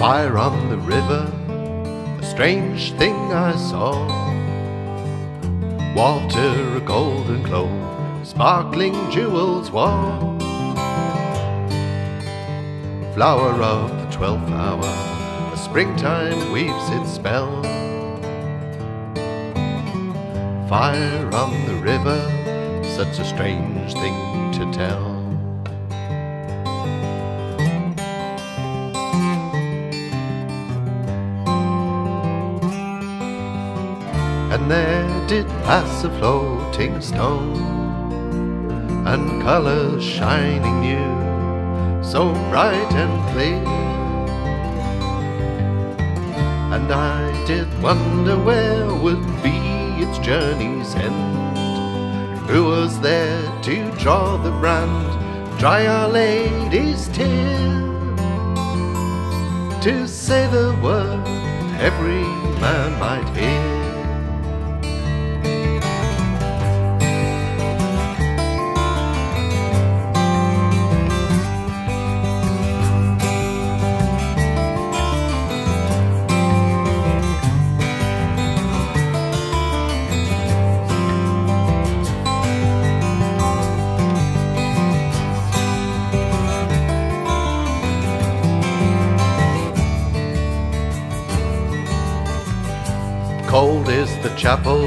Fire on the river, a strange thing I saw. Water a golden glow, sparkling jewels wore. Flower of the twelfth hour, a springtime weaves its spell. Fire on the river, such a strange thing to tell. And there did pass a floating stone, and colours shining new, so bright and clear. And I did wonder where would be its journey's end. Who was there to draw the brand, dry Our Lady's tear? To say the word every man might hear. Cold is the chapel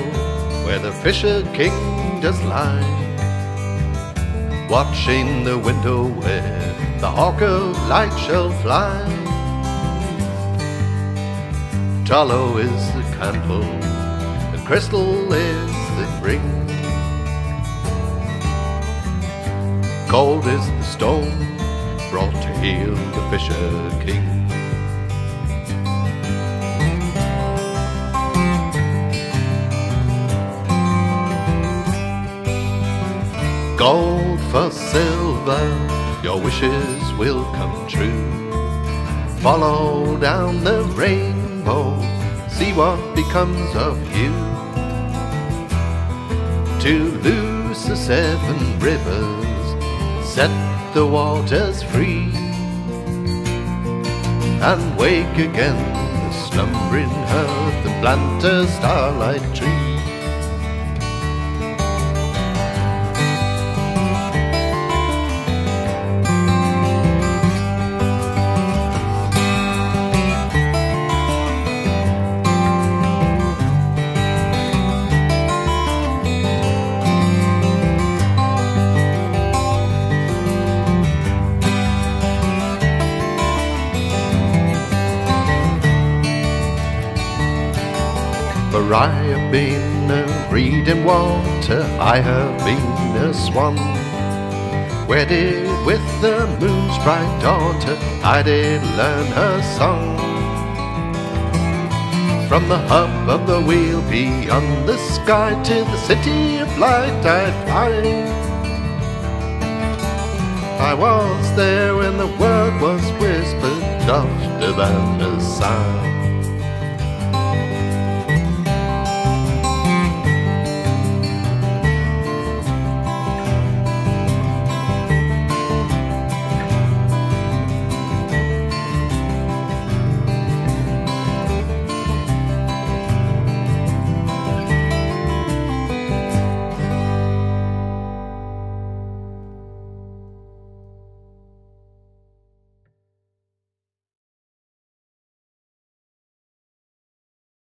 where the Fisher King does lie, watching the window where the hawk of light shall fly. Tallow is the candle, and crystal is the ring. Cold is the stone brought to heal the Fisher King. Silver, your wishes will come true. Follow down the rainbow, see what becomes of you. To loose the seven rivers, set the waters free, and wake again the slumbering earth and plant a starlight tree. For I have been a reading water, I have been a swan. Wedded with the moon's bright daughter, I did learn her song. From the hub of the wheel beyond the sky to the city of light I fly. I was there when the word was whispered, softer than a sigh.